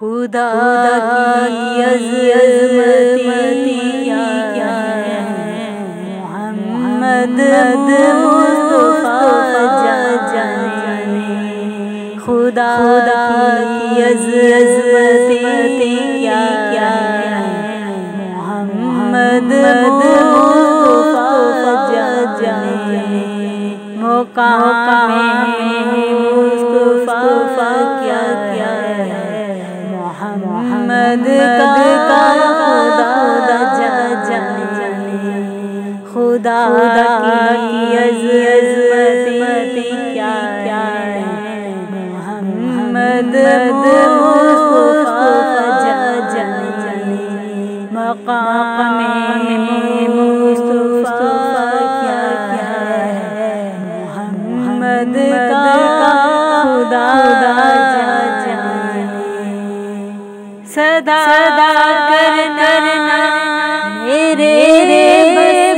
खुदा की अजमती मोहम्मद खुदा की अजमती क्या क्या मोहम्मद जाने। मौका में मुस्तफ़ा क्या मद का खुदा जाने। खुदा की अजमत क्या क्या है। मोहम्मद सदा सदा करना मेरे, मेरे बस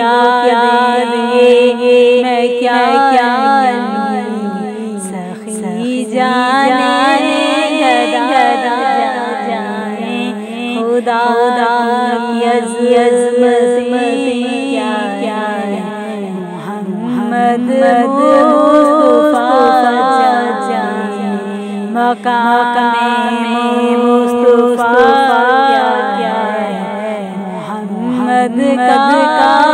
क्या ये मैं क्या क्या सखी जाने खुदा यजमती क्या क्या मोहम्मद मका में मुस्तफ़ा क्या मोहम्मद का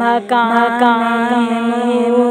मकान मकान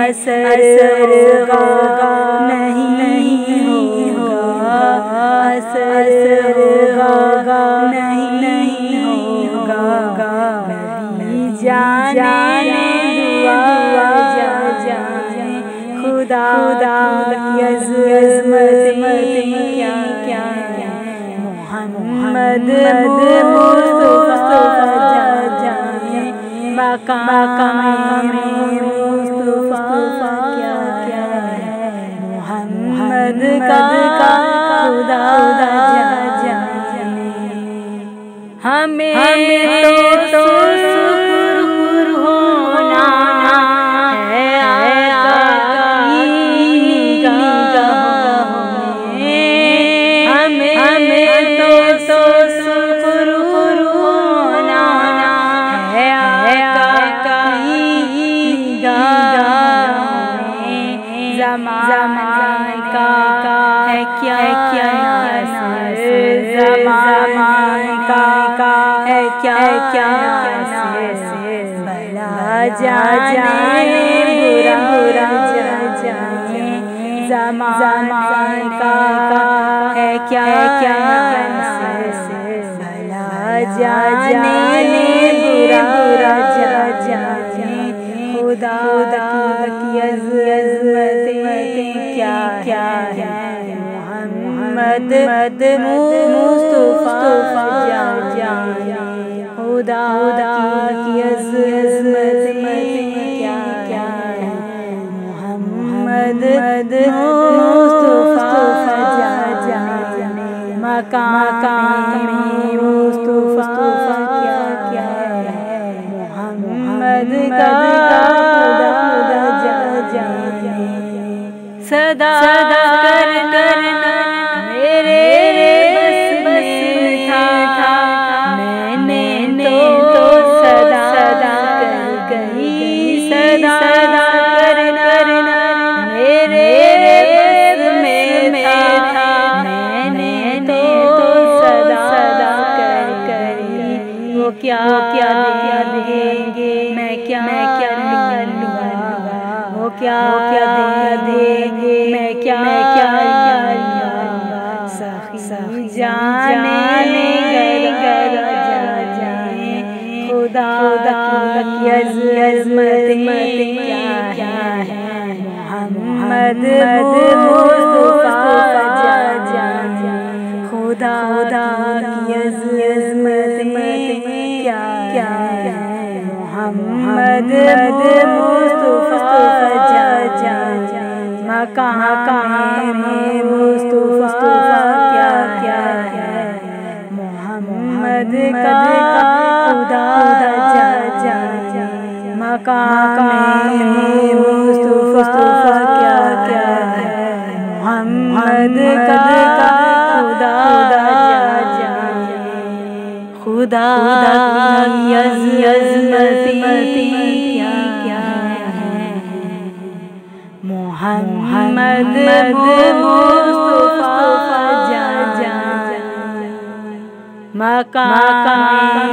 असर होगा नहीं होगा असर होगा नहीं होगा जाने जाने खुदा खुदा क्या क्या मोहम्मद मोहम्मद बका क्या क्या है? मोहम्मद का खुदा जाने। हमें तो का है क्या क्या भला जाने बुरा जाने जमाने का है क्या क्या भला जाने बुरा बुरा जाने खुदा की मोहम्मद मद मुस्तफ़ा जा जा खुदा क्या क्या क्या देंगे? मैं क्या मैं क्या लूँगा? वो क्या क्या देंगे? मैं क्या मैं क्या लूँगा? सखी सखी जाने खुदा खुदा की अजमत क्या है? मोहम्मद क्या मोहम्मद मुस्तफ़ा जा मकाम में मुस्तफ़ा क्या क्या है मोहम्मद का खुदा जा जा मकाम में मुस्तफ़ा क्या क्या है मोहम्मद का खुदा मोहम्मद मुस्तफ़ा जा जा मकाम